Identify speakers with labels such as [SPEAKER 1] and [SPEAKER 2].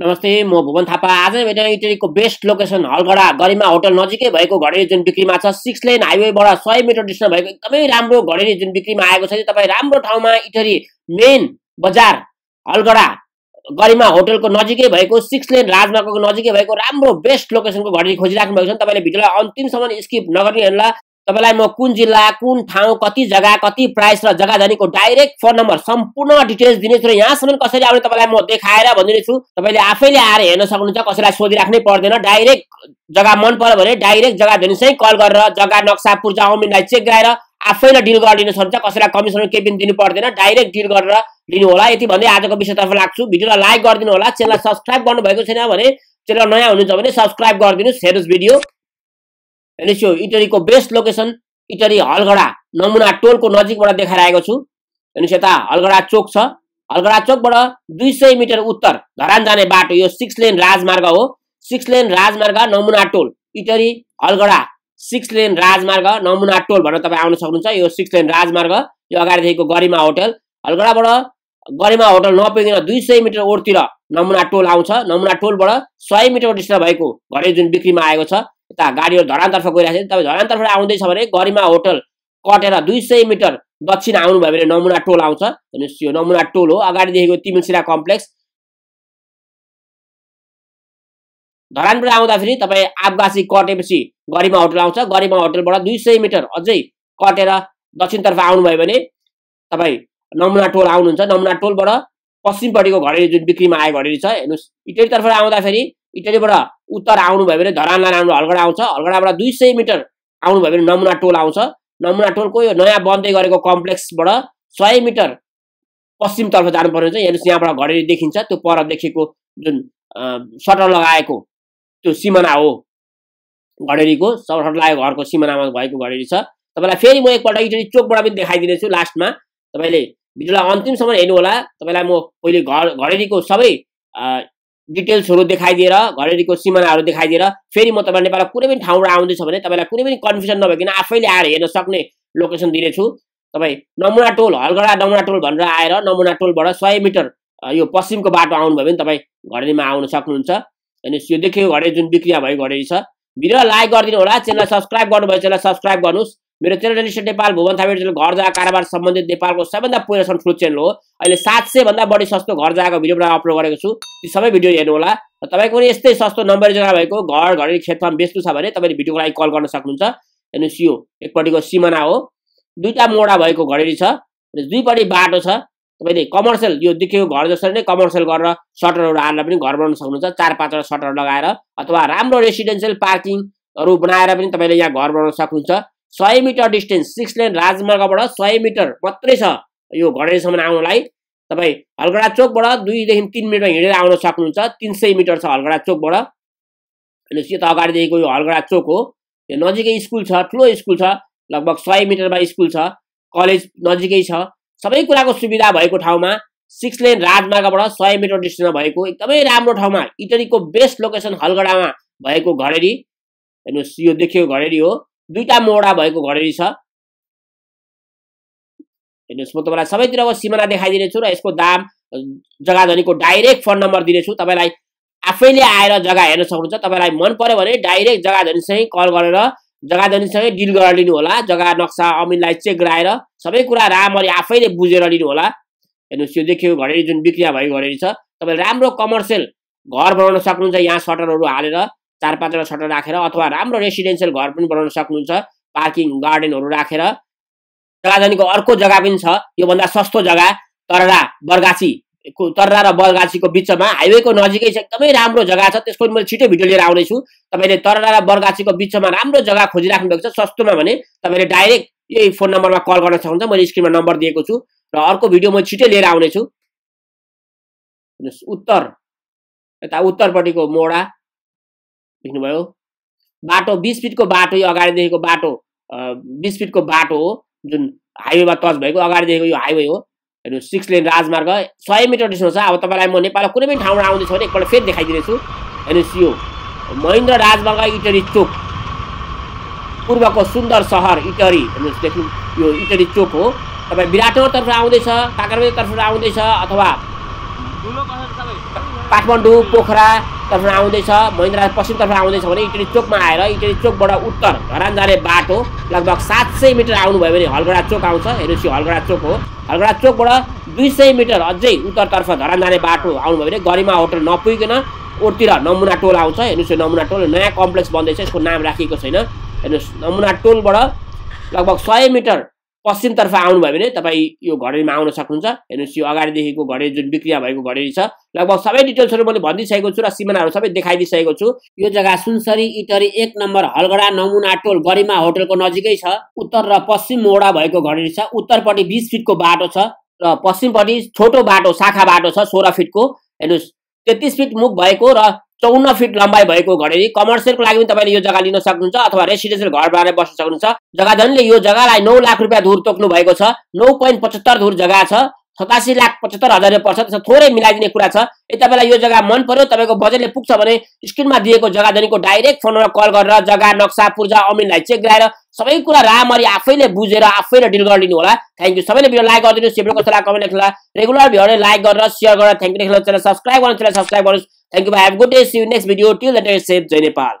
[SPEAKER 1] नमस्ते म भुवन थापा। आज भेटेँ इटरीको best location Halgada Garima hotel नजिकै भएको घडेरी जुन बिक्रीमा छ सिक्स लेन हाइवेबाट सय मिटर डिस्टेन्स भएको एकदमै राम्रो घडेरी जुन बिक्रीमा आएको छ तपाईँ राम्रो ठाउँमा इटरी मेन बजार हलगडा गरिमा होटलको नजिकै भएको सिक्स लेन राजमार्गको नजिकै भएको राम्रो बेस्ट लोकेसनको घडेरी खोजिराख्नु भएको छ। तपाईँले भिडियोलाई अन्तिमसम्म स्किप नगर्ने हेर्ला तपाईँलाई म कुन जिल्ला कुन ठाउँ कति जग्गा कति प्राइस र जग्गा जानेको डाइरेक्ट फोन नम्बर सम्पूर्ण डिटेल्स दिनेछु र यहाँसम्म कसरी आउने तपाईँलाई म देखाएर भनिदिनेछु। तपाईँले आफैले आएर हेर्न सक्नुहुन्छ कसैलाई सोधिराख्नै पर्दैन। डाइरेक्ट जग्गा मन पर्यो भने डाइरेक्ट जग्गा धनीसँगै कल गरेर जग्गा नक्सा पूर्जा अमिनलाई चेक गराएर आफैलाई डिल गरिदिनु सक्छ कसैलाई कमिसन केही पनि दिनु पर्दैन। डाइरेक्ट डिल गरेर लिनु होला यति भन्दै आजको विषयतर्फ लाग्छु। भिडियोलाई लाइक गरिदिनु होला च्यानललाई सब्सक्राइब गर्नुभएको छैन भने च्यानल नयाँ हुनुहुन्छ भने सब्सक्राइब गरिदिनुहोस्। हेर्नुहोस् भिडियो यो इटरीको बेस्ट लोकेसन इटरी हलगडा नमुना टोलको नजिकबाट देखाएर आएको छु हेर्नुहोस् यता हलगडा चोक छ हलगडा चोकबाट दुई सय मिटर उत्तर धरान जाने बाटो यो सिक्स लेन राजमार्ग हो सिक्स लेन राजमार्ग नमुना टोल इटरी हलगडा सिक्स लेन राजमार्ग नमुना टोल भनेर तपाईँ आउन सक्नुहुन्छ यो सिक्स लेन राजमार्ग यो अगाडिदेखिको गरिमा होटल हलगडाबाट गरिमा होटल नपुगिकन दुई सय मिटर ओरतिर नमुना टोल आउँछ नमुना टोलबाट सय मिटर डिस्टेन्स भएको घरे जुन बिक्रीमा आएको छ यता गाडीहरू धरानतर्फ गइरहेको छ तपाईँ धरानतर्फ आउँदैछ भने गरिमा होटल कटेर दुई सय मिटर दक्षिण आउनुभयो भने नमुना टोल आउँछ हेर्नुहोस् यो नमुना टोल हो अगाडिदेखिको तिमिलसिरा कम्प्लेक्स धरानबाट आउँदाखेरि तपाईँ आफगासी कटेपछि गरिमा होटल आउँछ गरिमा होटलबाट दुई सय मिटर अझै कटेर दक्षिणतर्फ आउनुभयो भने तपाईँ नमुना टोल आउनुहुन्छ नमुना टोलबाट पश्चिमपट्टिको घडेरी जुन बिक्रीमा आएको घडेरी छ हेर्नुहोस् इटलीतर्फ आउँदाखेरि इटलीबाट उत्तर आउनुभयो भने धरानलाई आउनु हलगडा आउँछ। हलगडाबाट दुई सय मिटर आउनुभयो भने नमुना टोल आउँछ। नमुना टोलको यो नयाँ बन्दै गरेको कम्प्लेक्सबाट सय मिटर पश्चिमतर्फ जानुपर्ने हुन्छ। हेर्नुहोस् यहाँबाट घडेरी देखिन्छ। त्यो पर देखेको जुन सटर लगाएको त्यो सिमाना हो घडेरीको। सटर लगाएको घरको सिमानामा भएको घडेरी छ। तपाईँलाई फेरि म एकपल्ट इटली चोकबाट पनि देखाइदिनेछु लास्टमा। तपाईँले भिडियोलाई अन्तिमसम्म हेर्नु होला तपाईँलाई म पहिले घर घडेरीको सबै डिटेल्सहरू देखाइदिएर घरेरीको सिमानाहरू देखाइदिएर फेरि म तपाईँ नेपालको कुनै पनि ठाउँबाट आउँदैछ भने तपाईँलाई कुनै पनि कन्फ्युजन नभइकन आफैले आएर हेर्न सक्ने लोकेसन दिनेछु। तपाईँ नमुना टोल हलगडा नमुना टोल भनेर आएर नमुना टोलबाट सय मिटर यो पश्चिमको बाटो आउनुभयो भने तपाईँ घडेरीमा आउन सक्नुहुन्छ। अनि यो देखियो घडेरी जुन बिक्रिया भएको घडेरी छ। भिडियो लाइक गरिदिनु होला च्यानललाई सब्सक्राइब गर्नुभयो च्यानल सब्सक्राइब गर्नुहोस्। मेरो रेजिस्टर नेपाल भुवन थापा घर कारोबार सम्बन्धित नेपालको सबैभन्दा पुरानो ठुलो च्यानल हो। अहिले सात सयभन्दा बढी सस्तो घर जग्गाको भिडियोबाट अपलोड गरेको छु। ती सबै भिडियो हेर्नु होला। र तपाईँको पनि यस्तै सस्तो नम्बर जग्गा भएको घर घडी क्षेत्रमा बेच्नु छ भने तपाईँले भिडियोको लागि कल गर्न सक्नुहुन्छ। हेर्नुहोस् यो एकपट्टिको सिमाना हो। दुईवटा मोडा भएको घडेरी छ दुईपट्टि बाटो छ। तपाईँले कमर्सियल यो देखेको घर जसरी नै कमर्सियल गरेर सटरहरू हालेर पनि घर बनाउन सक्नुहुन्छ। चार पाँचवटा सटर लगाएर अथवा राम्रो रेसिडेन्सियल पार्किङहरू बनाएर पनि तपाईँले यहाँ घर बनाउन सक्नुहुन्छ। सय मिटर डिस्टेन्स सिक्स लेन राजमार्गबाट सय मिटर मात्रै छ यो घडेरीसम्म आउनलाई। तपाईँ हलगडा चोकबाट दुईदेखि तिन मिनटमा हिँडेर आउन सक्नुहुन्छ तिन सय मिटर छ हलगडा चोकबाट। अनि यो त अगाडिदेखिको यो हलगडा चोक हो। यो नजिकै स्कुल छ ठुलो स्कुल छ लगभग सय मिटरमा स्कुल छ कलेज नजिकै छ। सबै कुराको सुविधा भएको ठाउँमा सिक्स लेन राजमार्गबाट सय मिटर डिस्टेन्समा भएको एकदमै राम्रो ठाउँमा इटरीको बेस्ट लोकेसन हलगडामा भएको घडेरी। हेर्नुहोस् यो देखियो घडेरी हो। दुईवटा मोडा भएको घडेरी छ। हेर्नुहोस् म तपाईँलाई सबैतिरको सिमाना देखाइदिनेछु र यसको दाम जग्गा धनीको डाइरेक्ट फोन नम्बर दिनेछु। तपाईँलाई आफैले आएर जग्गा हेर्न सक्नुहुन्छ। तपाईँलाई मन पऱ्यो भने डाइरेक्ट जग्गा धनीसँगै कल गरेर जग्गा धनीसँगै डिल गरेर लिनु होला जग्गा नक्सा अमिनलाई चेक गराएर सबै कुरा राम्ररी आफैले बुझेर लिनु होला हेर्नुहोस् यो देखियो घडेरी जुन बिक्रिया भएको घडेरी छ। तपाईँले राम्रो कमर्सियल घर बनाउन सक्नुहुन्छ यहाँ सटरहरू हालेर। चार पाँचवटा सटर राखेर अथवा राम्रो रेसिडेन्सियल घर पनि बनाउन सक्नुहुन्छ पार्किङ गार्डनहरू राखेर। जग्गा अर्को जग्गा पनि छ योभन्दा सस्तो जग्गा तररा बर्गासी तररा र बर्गासीको बिचमा हाइवेको नजिकै छ एकदमै राम्रो जग्गा छ त्यसको मैले छिटो भिडियो लिएर आउनेछु। तपाईँले तररा र बर्गासीको बिचमा राम्रो जग्गा खोजिराख्नु भएको छ सस्तोमा भने तपाईँले डाइरेक्ट यही फोन नम्बरमा कल गर्न सक्नुहुन्छ मैले स्क्रिनमा नम्बर दिएको छु। र अर्को भिडियो म छिटो लिएर आउनेछु। उत्तर। यता उत्तरपट्टिको मोडा। देख्नुभयो बाटो बिस फिटको बाटो यो अगाडिदेखिको बाटो बिस फिटको बाटो हो जुन हाइवेमा टच भएको अगाडिदेखिको यो हाइवे हो। हेर्नु सिक्स लेन राजमार्ग सय मिटर डिस्टेन्स छ। अब तपाईँलाई म नेपालको कुनै पनि ठाउँमा आउँदैछु भने एकपल्ट फेरि देखाइदिनेछु। हेर्नुहोस् यो महेन्द्र राजमार्ग इटरी चोक। पूर्वको सुन्दर सहर इटरी। हेर्नुहोस् देख्नु यो इटरी चोक हो। तपाईँ विराटनगरतर्फ आउँदैछ काँक्राबारीतर्फ आउँदैछ अथवा काठमाडौँ पोखरा तर्फ आउँदैछ महिन्द्रा पश्चिमतर्फ आउँदैछ भने इटरी चोकमा आएर इटरी चोकबाट उत्तर धरान जाने बाटो लगभग सात सय मिटर आउनुभयो भने हलगडा चोक आउँछ। हेर्नुहोस् यो हलगडा चोक हो। हलगडा चोकबाट दुई सय मिटर अझै उत्तरतर्फ धरान जाने बाटो आउनुभयो भने गरिमा होटल नपुगिकन ओरतिर नमुना टोल आउँछ। हेर्नुहोस् यो नमुना टोल नयाँ कम्प्लेक्स बन्दैछ यसको नाम राखिएको छैन। हेर्नुहोस् नमुना टोलबाट लगभग सय मिटर पश्चिमतर्फ आउनुभयो भने तपाईँ यो घडेरीमा आउन सक्नुहुन्छ। हेर्नुहोस् यो अगाडिदेखिको घडेरी जुन बिक्रिया भएको घडेरी छ लगभग सबै डिटेल्सहरू मैले भनिदिइसकेको छु र सिमानाहरू सबै देखाइदिइसकेको छु। यो जग्गा सुनसरी इटरी एक नम्बर हलगडा नमुना टोल गरिमा होटलको नजिकै छ। उत्तर र पश्चिम मोडा भएको घडेरी छ। उत्तरपट्टि बिस फिटको बाटो छ र पश्चिमपट्टि छोटो बाटो शाखा बाटो छ सोह्र फिटको। हेर्नुहोस् तेत्तिस फिट मुख भएको र चौन्न फिट लम्बाइ भएको घडेरी कमर्सियलको लागि पनि तपाईँले यो जग्गा लिन सक्नुहुन्छ अथवा रेसिडेन्सियल घर बनाएर बस्न सक्नुहुन्छ। जग्गाधनीले यो जग्गालाई नौ लाख रुपियाँ धुर तोक्नु भएको छ। नौ पोइन्ट पचहत्तर धुर जग्गा छ। सतासी लाख पचहत्तर हजार पर्छ त्यसमा थोरै मिलाइदिने कुरा छ। यदि तपाईँलाई यो जग्गा मन पर्यो तपाईँको बजेटले पुग्छ भने स्क्रिनमा दिएको जग्गा डाइरेक्ट फोनमा कल गरेर जग्गा नक्सा पूर्जा अमिनलाई चेक गराएर सबै कुरा राम्ररी आफैले बुझेर आफैले डिल गरिदिनु होला। थ्याङ्क यू सबैले भिडियो लाइक गरिदिनुहोस् भिडियो कस्तो लाग्यो कमेन्ट लेख्नुहोला रेगुलर भिडियोले लाइक गरेर सेयर गरेर थ्याङ्क यू लेख्नु च्यानल सब्सक्राइब गर्नु च्यानल सब्सक्राइब गर्नुहोस्। Thank you have good day see next video till the day safe Jay Nepal